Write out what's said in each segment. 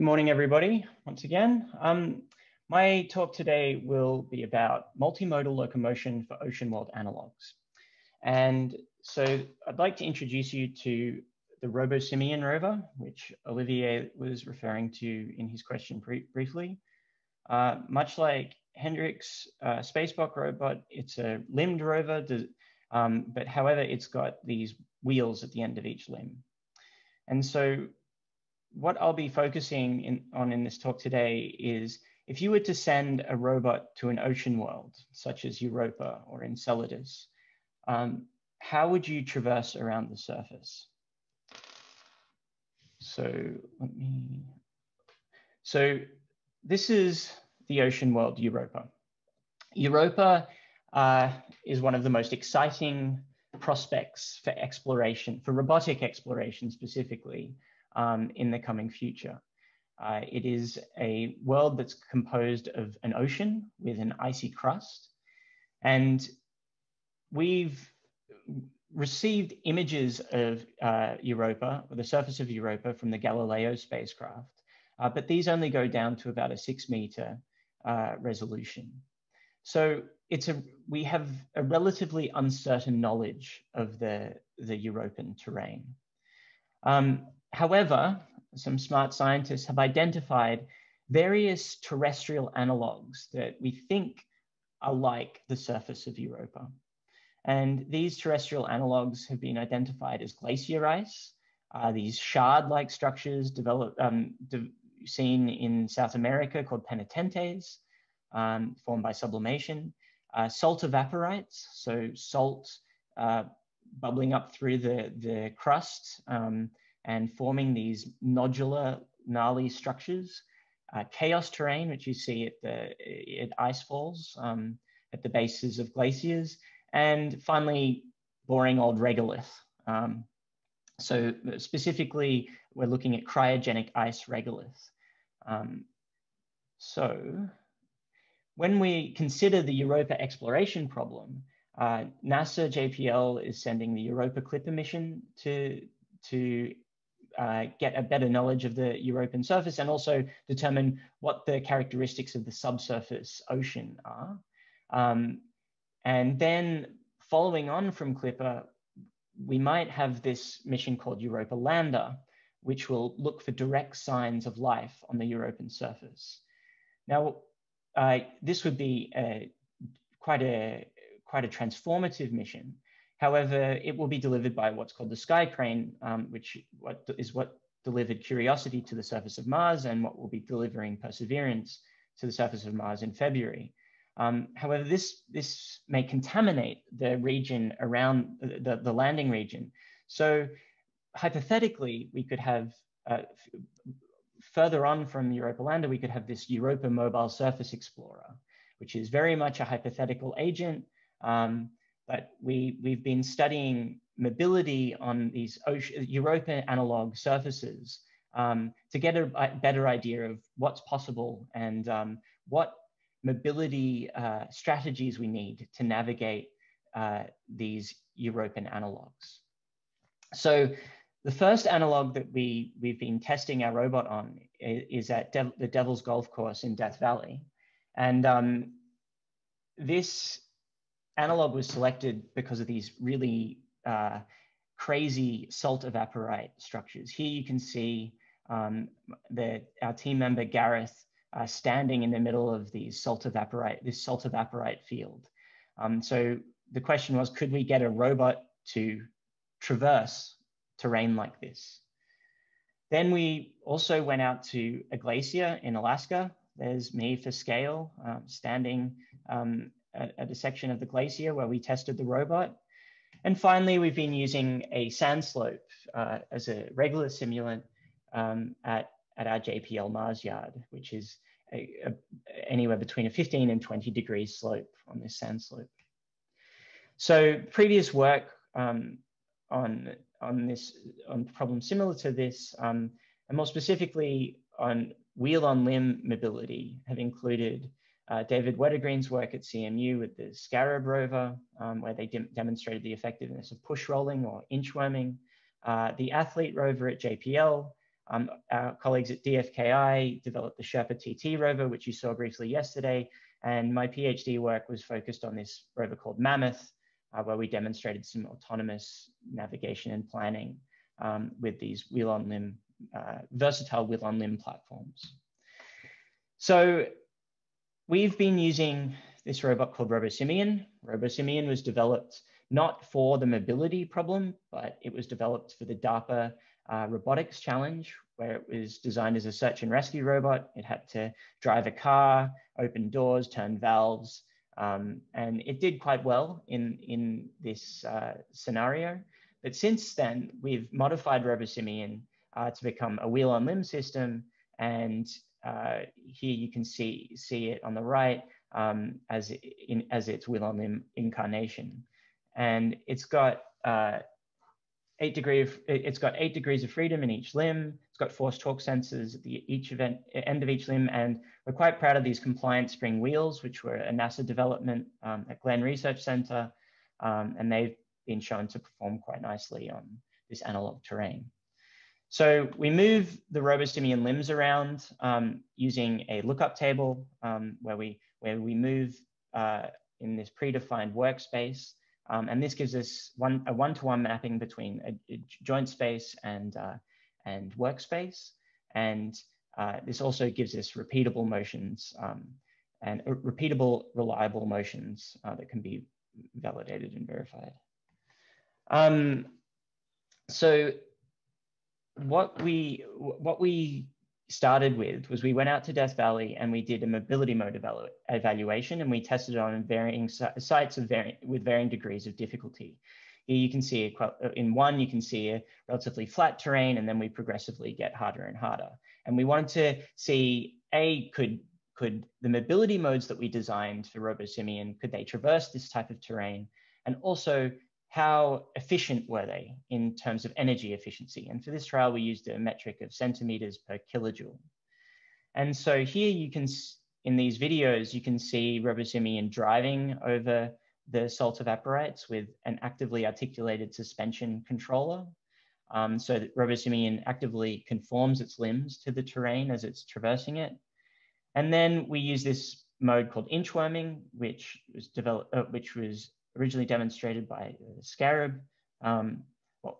Good morning, everybody, once again. Um, my talk today will be about multimodal locomotion for ocean world analogs. And so I'd like to introduce you to the RoboSimian rover, which Olivier was referring to in his question br briefly. Uh, much like Hendrik's uh, Spacebok robot, it's a limbed rover, um, but however, it's got these wheels at the end of each limb. And so what I'll be focusing in, on in this talk today is if you were to send a robot to an ocean world, such as Europa or Enceladus, um, how would you traverse around the surface? So let me, so this is the ocean world, Europa. Europa uh, is one of the most exciting prospects for exploration, for robotic exploration specifically, um, in the coming future. Uh, it is a world that's composed of an ocean with an icy crust. And we've received images of uh, Europa, or the surface of Europa from the Galileo spacecraft, uh, but these only go down to about a six meter uh, resolution. So it's a, we have a relatively uncertain knowledge of the, the Europan terrain. Um, However, some smart scientists have identified various terrestrial analogs that we think are like the surface of Europa. And these terrestrial analogs have been identified as glacier ice, uh, these shard-like structures developed, um, de seen in South America called penitentes, um, formed by sublimation, uh, salt evaporites, so salt uh, bubbling up through the, the crust, um, and forming these nodular gnarly structures. Uh, chaos terrain, which you see at the at ice falls um, at the bases of glaciers, and finally boring old regolith. Um, so specifically, we're looking at cryogenic ice regolith. Um, so when we consider the Europa exploration problem, uh, NASA JPL is sending the Europa Clipper mission to, to uh, get a better knowledge of the European surface and also determine what the characteristics of the subsurface ocean are. Um, and then following on from Clipper, we might have this mission called Europa Lander, which will look for direct signs of life on the European surface. Now, uh, this would be a, quite a quite a transformative mission However, it will be delivered by what's called the Sky Crane, um, which what is what delivered Curiosity to the surface of Mars and what will be delivering Perseverance to the surface of Mars in February. Um, however, this, this may contaminate the region around the, the landing region. So hypothetically, we could have uh, further on from Europa Lander, we could have this Europa Mobile Surface Explorer, which is very much a hypothetical agent. Um, but we, we've been studying mobility on these Europa analog surfaces um, to get a, better idea of what's possible and um, what mobility uh, strategies we need to navigate uh, these Europan analogs. So the first analog that we, we've been testing our robot on is, at De the Devil's Golf Course in Death Valley. And um, this analog was selected because of these really uh, crazy salt evaporite structures. Here you can see um, the, our team member Gareth uh, standing in the middle of these salt evaporite, this salt evaporite field. Um, so the question was, could we get a robot to traverse terrain like this? Then we also went out to a glacier in Alaska. There's me for scale, um, standing um, at, at a section of the glacier where we tested the robot. And finally, we've been using a sand slope uh, as a regolith simulant um, at, at our JPL Mars yard, which is a, a, anywhere between a 15 and 20 degrees slope on this sand slope. So previous work um, on, on this on problems similar to this, um, and more specifically on wheel on limb mobility have included uh, David Wettergreen's work at CMU with the Scarab rover, um, where they de demonstrated the effectiveness of push rolling or inchworming, uh, the Athlete rover at JPL, Um, our colleagues at DFKI developed the Sherpa TT rover, which you saw briefly yesterday. And my PhD work was focused on this rover called Mammoth, uh, where we demonstrated some autonomous navigation and planning um, with these wheel on limb, uh, versatile wheel on limb platforms. So we've been using this robot called RoboSimian. RoboSimian was developed not for the mobility problem, but it was developed for the DARPA uh, robotics challenge, where it was designed as a search and rescue robot. It had to drive a car, open doors, turn valves, um, and it did quite well in, in this uh, scenario. But since then, we've modified RoboSimian uh, to become a wheel on limb system. And uh, here you can see, see it on the right um, as, in, as its wheel on limb incarnation. And it's got uh, eight degree of, it's got eight degrees of freedom in each limb. It's got force torque sensors at the each event, end of each limb. And we're quite proud of these compliant spring wheels, which were a NASA development um, at Glenn Research Center. Um, and they've been shown to perform quite nicely on this analog terrain. So we move the RoboSimian limbs around um, using a lookup table um, where, we, where we move uh, in this predefined workspace. Um, and this gives us one, a one-to-one -one mapping between a, a, joint space and, uh, and workspace. And uh, this also gives us repeatable motions um, and uh, repeatable, reliable motions uh, that can be validated and verified. Um, so what we what we started with was we went out to Death Valley and we did a mobility mode evalu evaluation and we tested on varying sites of with varying degrees of difficulty. Here you can see a, uh, in one, you can see a relatively flat terrain and then we progressively get harder and harder. And we wanted to see, A, could, could the mobility modes that we designed for RoboSimian, could they traverse this type of terrain? And also, how efficient were they in terms of energy efficiency? And for this trial, we used a metric of centimeters per kilojoule. And so here you can, in these videos, you can see RoboSimian driving over the salt evaporites with an actively articulated suspension controller. Um, so that RoboSimian actively conforms its limbs to the terrain as it's traversing it. And then we use this mode called inchworming, which was developed, uh, which was originally demonstrated by Scarab, um,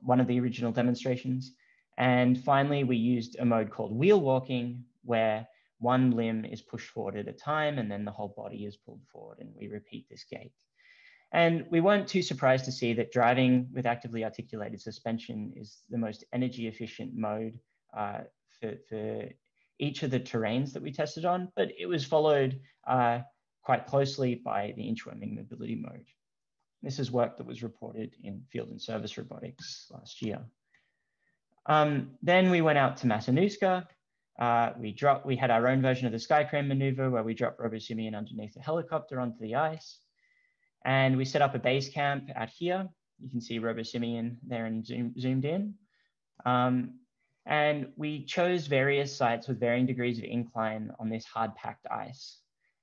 one of the original demonstrations. And finally, we used a mode called wheel walking, where one limb is pushed forward at a time and then the whole body is pulled forward and we repeat this gait. And we weren't too surprised to see that driving with actively articulated suspension is the most energy efficient mode uh, for, for, each of the terrains that we tested on, but it was followed uh, quite closely by the inchworming mobility mode. This is work that was reported in Field and Service Robotics last year. Um, then we went out to Matanuska. Uh, we dropped, we had our own version of the sky crane maneuver where we dropped RoboSimian underneath a helicopter onto the ice. And we set up a base camp out here. You can see RoboSimian there and zoom, zoomed in. Um, and we chose various sites with varying degrees of incline on this hard packed ice.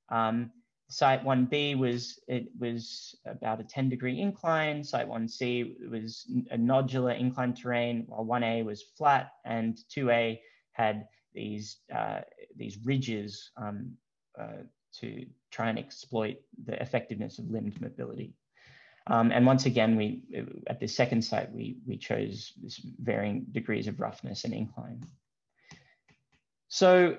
Um, Site 1B was it was about a 10 degree incline. Site 1C was a nodular incline terrain, while 1A was flat, and 2A had these uh, these ridges um, uh, to try and exploit the effectiveness of limbed mobility. Um, and once again, we at the second site we we chose this varying degrees of roughness and incline. So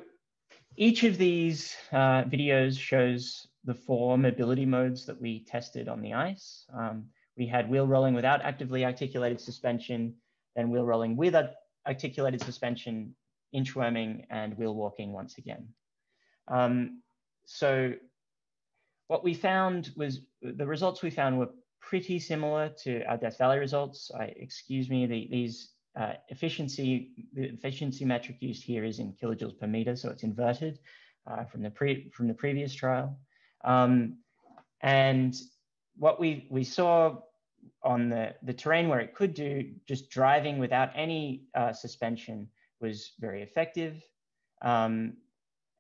each of these uh, videos shows the four mobility modes that we tested on the ice. Um, we had wheel rolling without actively articulated suspension, then wheel rolling with articulated suspension, inchworming, and wheel walking once again. Um, so what we found was, the results we found were pretty similar to our Death Valley results. I, excuse me, the, these uh, efficiency, the efficiency metric used here is in kilojoules per meter, so it's inverted uh, from, the pre, from the previous trial. Um, and what we, we saw on the, the terrain where it could do, just driving without any uh, suspension was very effective. Um,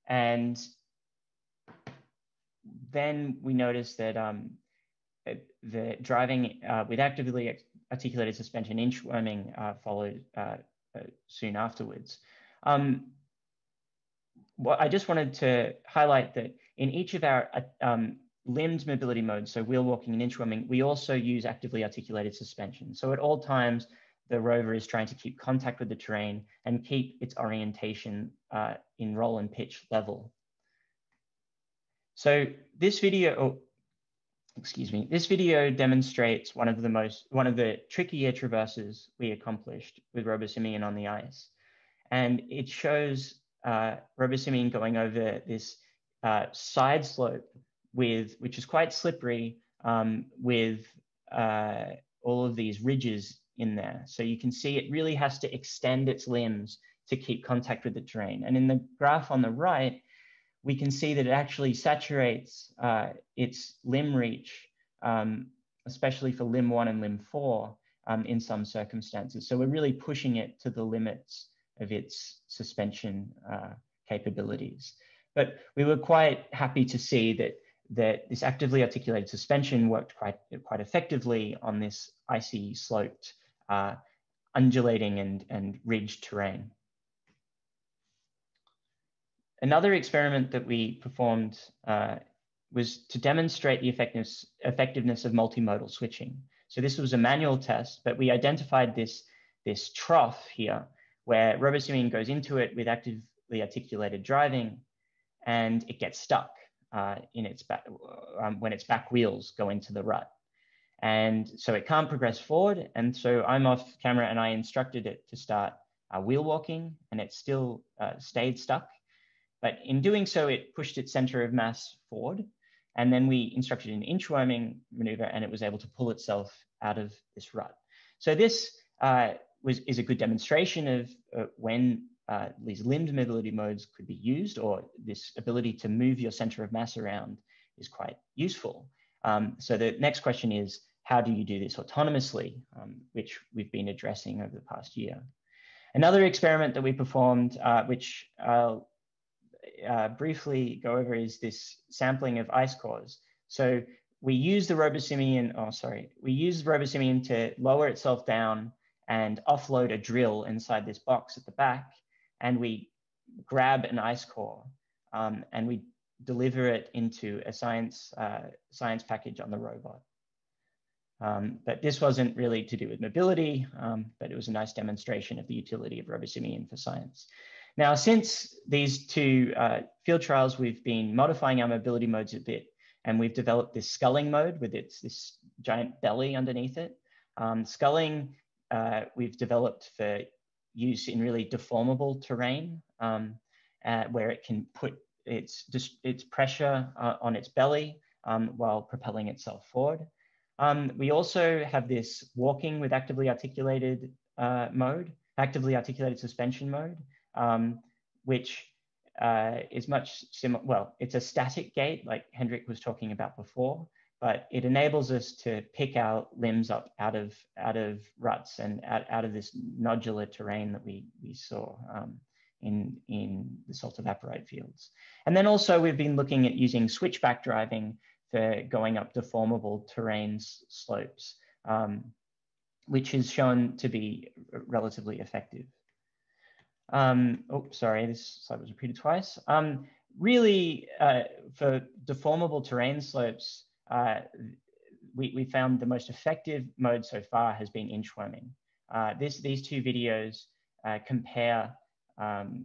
and then we noticed that um, the driving uh, with actively articulated suspension inchworming uh, followed uh, uh, soon afterwards. Um, I just wanted to highlight that in each of our uh, um, limbed mobility modes, so wheel walking and inchworming, we also use actively articulated suspension. So at all times, the rover is trying to keep contact with the terrain and keep its orientation uh, in roll and pitch level. So this video, oh, excuse me, this video demonstrates one of the most, one of the trickier traverses we accomplished with RoboSimian on the ice. And it shows uh, RoboSimian going over this uh, side slope with, which is quite slippery um, with uh, all of these ridges in there. So you can see it really has to extend its limbs to keep contact with the terrain. And in the graph on the right, we can see that it actually saturates uh, its limb reach, um, especially for limb one and limb four um, in some circumstances. So we're really pushing it to the limits of its suspension uh, capabilities. But we were quite happy to see that that this actively articulated suspension worked quite quite effectively on this icy sloped, uh, undulating and, and ridged terrain. Another experiment that we performed uh, was to demonstrate the effectiveness, effectiveness of multimodal switching. So this was a manual test, but we identified this, this trough here where RoboSimian goes into it with actively articulated driving and it gets stuck uh, in its back, um, when its back wheels go into the rut. And so it can't progress forward. And so I'm off camera and I instructed it to start uh, wheel walking and it still uh, stayed stuck. But in doing so, it pushed its center of mass forward. And then we instructed an inchworming maneuver and it was able to pull itself out of this rut. So this uh, was, is a good demonstration of uh, when uh, these limbed mobility modes could be used or this ability to move your center of mass around is quite useful. Um, so the next question is, how do you do this autonomously, um, which we've been addressing over the past year. Another experiment that we performed, uh, which I'll uh, briefly go over is this sampling of ice cores. So we use the RoboSimian, oh, sorry, we use RoboSimian to lower itself down and offload a drill inside this box at the back. And we grab an ice core um, and we deliver it into a science, uh, science package on the robot. Um, but this wasn't really to do with mobility, um, but it was a nice demonstration of the utility of RoboSimian for science. Now, since these two uh, field trials, we've been modifying our mobility modes a bit, and we've developed this sculling mode with its this giant belly underneath it. Um, sculling uh, we've developed for use in really deformable terrain, um, uh, where it can put its its pressure uh, on its belly um, while propelling itself forward. Um, we also have this walking with actively articulated uh, mode, actively articulated suspension mode, um, which uh, is much similar. Well, it's a static gait like Hendrik was talking about before, but it enables us to pick our limbs up out of out of ruts and out, out of this nodular terrain that we we saw um, in in the salt evaporite fields. And then also we've been looking at using switchback driving for going up deformable terrains slopes, um, which is shown to be relatively effective. Um, oh, sorry, this slide was repeated twice. Um, really, uh, for deformable terrain slopes, uh, we, we found the most effective mode so far has been inchworming. Uh, this, these two videos uh, compare um,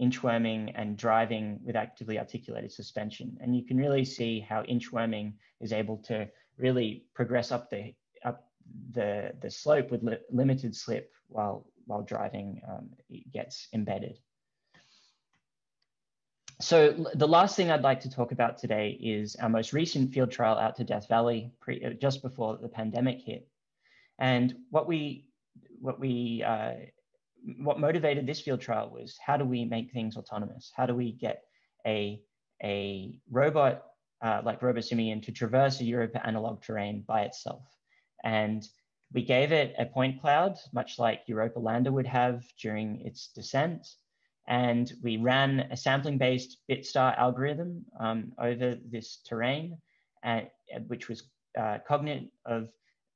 inchworming and driving with actively articulated suspension. And you can really see how inchworming is able to really progress up the up the, the slope with li limited slip while while driving um, gets embedded. So the last thing I'd like to talk about today is our most recent field trial out to Death Valley, pre, uh, just before the pandemic hit. And what we, what we, uh, what motivated this field trial was how do we make things autonomous? How do we get a, a robot uh, like RoboSimian to traverse a Europa analog terrain by itself? And we gave it a point cloud, much like Europa Lander would have during its descent. And we ran a sampling-based BitStar algorithm um, over this terrain, uh, which was uh, cognate of,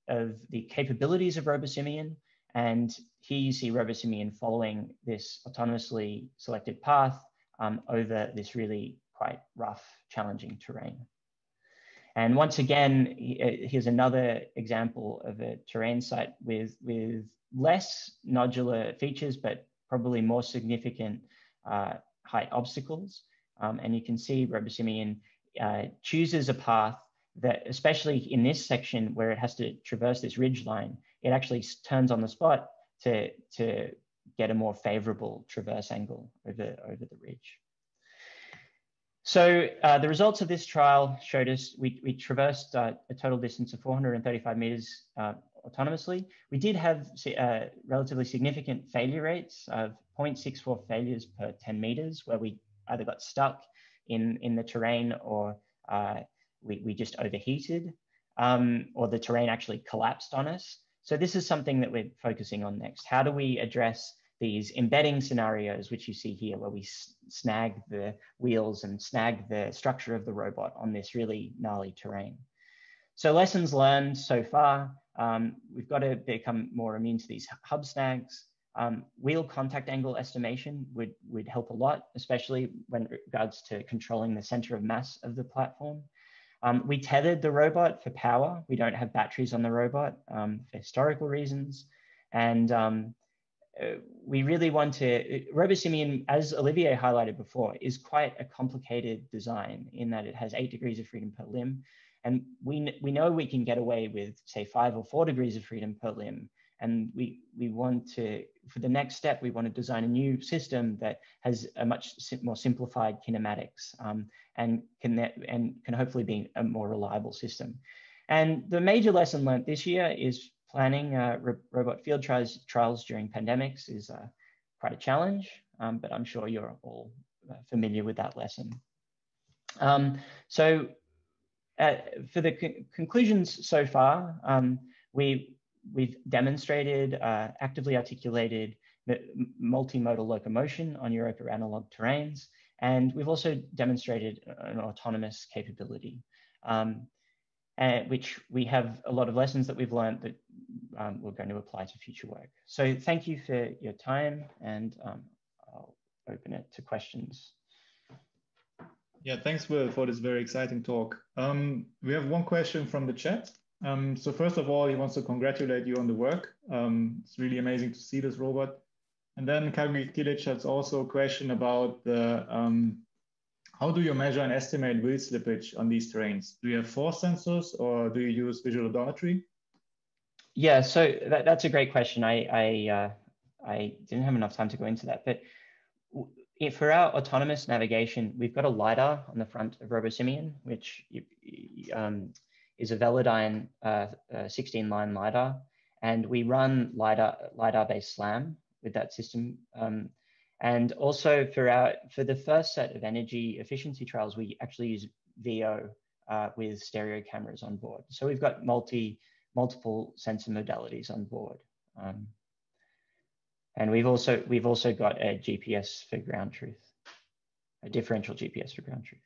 of the capabilities of RoboSimian and here you see RoboSimian following this autonomously selected path um, over this really quite rough, challenging terrain. And once again, uh, here's another example of a terrain site with, with less nodular features, but probably more significant uh, height obstacles. Um, and you can see RoboSimian uh, chooses a path that, especially in this section where it has to traverse this ridge line, it actually turns on the spot to, to get a more favorable traverse angle over, over the ridge. So uh, the results of this trial showed us we, we traversed uh, a total distance of 435 meters uh, autonomously. We did have uh, relatively significant failure rates of 0.64 failures per 10 meters, where we either got stuck in, in the terrain or uh, we, we just overheated, um, or the terrain actually collapsed on us. So this is something that we're focusing on next. How do we address these embedding scenarios, which you see here, where we snag the wheels and snag the structure of the robot on this really gnarly terrain. So lessons learned so far, um, we've got to become more immune to these hub snags. Um, wheel contact angle estimation would, would help a lot, especially when regards to controlling the center of mass of the platform. Um, we tethered the robot for power. We don't have batteries on the robot um, for historical reasons. And um, uh, we really want to, RoboSimian, as Olivier highlighted before, is quite a complicated design in that it has eight degrees of freedom per limb. And we, we know we can get away with say five or four degrees of freedom per limb. And we, we want to, for the next step, we want to design a new system that has a much more simplified kinematics um, and, can, that, and can hopefully be a more reliable system. And the major lesson learned this year is planning uh, robot field trials, trials during pandemics is uh, quite a challenge, um, but I'm sure you're all uh, familiar with that lesson. Um, so uh, for the con conclusions so far, um, we, we've demonstrated uh, actively articulated multimodal locomotion on Europa analog terrains, and we've also demonstrated an autonomous capability. Um, uh, which we have a lot of lessons that we've learned that um, we're going to apply to future work. So thank you for your time and um, I'll open it to questions. Yeah, thanks Will for this very exciting talk. Um, we have one question from the chat. Um, so first of all, he wants to congratulate you on the work. Um, it's really amazing to see this robot. And then Cagri Kilic has also a question about the um, how do you measure and estimate wheel slippage on these terrains? Do you have force sensors or do you use visual odometry? Yeah, so that, that's a great question. I I, uh, I didn't have enough time to go into that, but for our autonomous navigation, we've got a LiDAR on the front of RoboSimian, which um, is a Velodyne 16-line uh, uh LiDAR. And we run LiDAR, LiDAR-based SLAM with that system. Um, and also for our for the first set of energy efficiency trials, we actually use VO uh, with stereo cameras on board. So we've got multi multiple sensor modalities on board. Um, and we've also we've also got a GPS for ground truth, a differential GPS for ground truth.